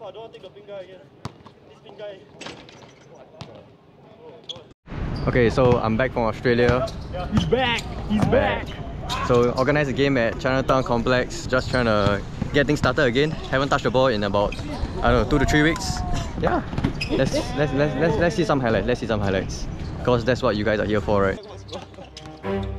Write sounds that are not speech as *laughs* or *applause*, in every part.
I don't want to take the pink guy again. This pink guy. Okay, so I'm back from Australia. He's back. He's back. So organized a game at Chinatown Complex. Just trying to get things started again. Haven't touched the ball in about I don't know two to three weeks. *laughs* Yeah. Let's let's let's let's, let's see some highlights. Let's see some highlights. Because that's what you guys are here for, right?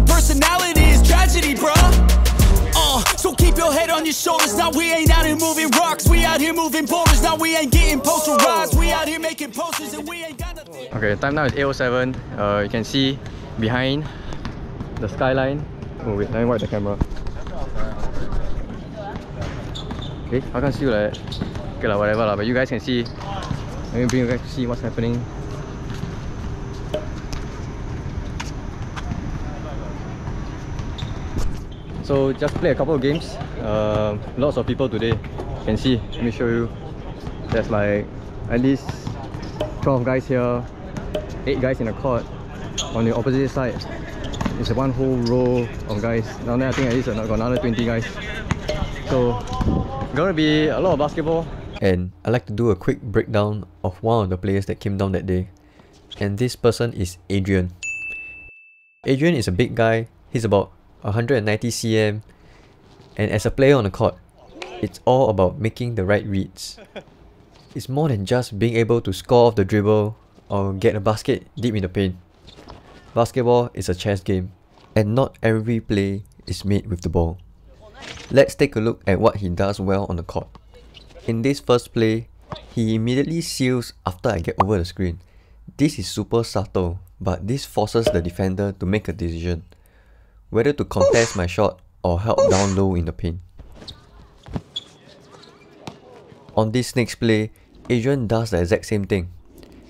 your shoulders. Now we ain't out here moving rocks. We out here moving boulders. Now we ain't getting posterized. We out here making posters and we ain't got nothing. Okay, time now is 8.07. Uh, you can see behind the skyline. Oh wait, let me wipe the camera. Okay, I can I see you like? Okay whatever but you guys can see. Let me bring you guys to see what's happening. So just play a couple of games. Uh, lots of people today. You can see. Let me show you. There's like at least 12 guys here, 8 guys in the court. On the opposite side, it's one whole row of guys. Down there, I think at least got another 20 guys. So, gonna be a lot of basketball. And I'd like to do a quick breakdown of one of the players that came down that day. And this person is Adrian. Adrian is a big guy, he's about 190 cm, and as a player on the court, it's all about making the right reads. It's more than just being able to score off the dribble or get a basket deep in the paint. Basketball is a chess game, and not every play is made with the ball. Let's take a look at what he does well on the court. In this first play, he immediately seals after I get over the screen. This is super subtle, but this forces the defender to make a decision whether to contest my shot or help down low in the paint. On this next play, Adrian does the exact same thing.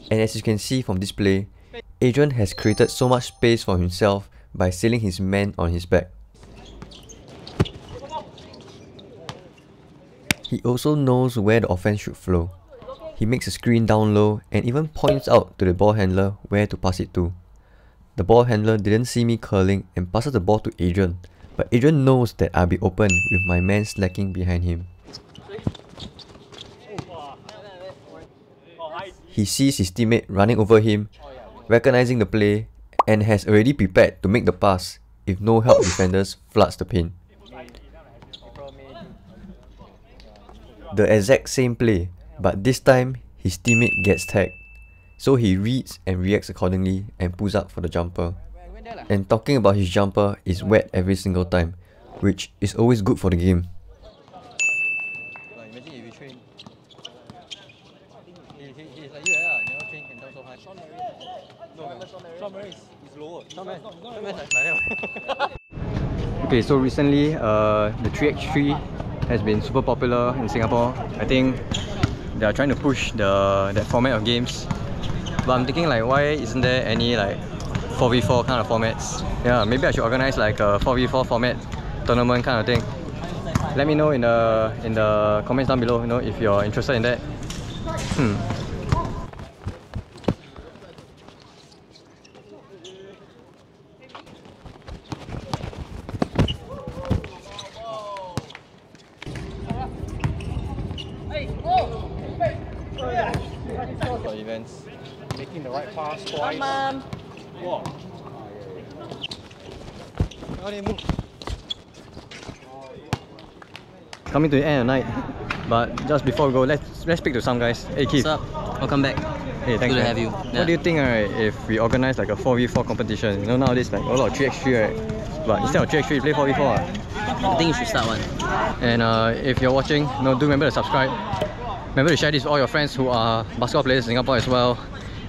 And as you can see from this play, Adrian has created so much space for himself by sealing his man on his back. He also knows where the offense should flow. He makes a screen down low and even points out to the ball handler where to pass it to. The ball handler didn't see me curling and passes the ball to Adrian, but Adrian knows that I'll be open with my man slacking behind him. He sees his teammate running over him, recognizing the play, and has already prepared to make the pass if no help defenders floods the paint. The exact same play, but this time his teammate gets tagged. So he reads and reacts accordingly and pulls up for the jumper. And talking about his jumper is wet every single time, which is always good for the game. *laughs* Okay, so recently, uh, the 3x3 has been super popular in Singapore. I think they are trying to push the that format of games. But I'm thinking like, why isn't there any like 4v4 kind of formats? Yeah, maybe I should organize like a 4v4 format tournament kind of thing. Let me know in the in the comments down below. You know if you're interested in that. Hmm. events. Making the right pass twice. Come on. Coming to the end of the night, but just before we go, let's let's speak to some guys. Hey Keith. What's up? Welcome back. Hey, thanks. Good to have you. What do you think, right, if we organize like a 4v4 competition? You know nowadays like a lot of 3x3, right? But instead of 3x3, you play 4v4. ah. I think you should start one. And uh, if you're watching, you know, do remember to subscribe. Remember to share this with all your friends who are basketball players in Singapore as well.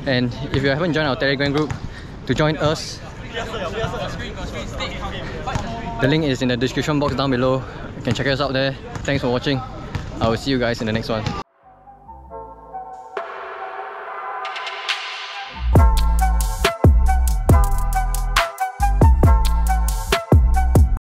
And if you haven't joined our Telegram group, to join us. The link is in the description box down below. You can check us out there. Thanks for watching. I will see you guys in the next one.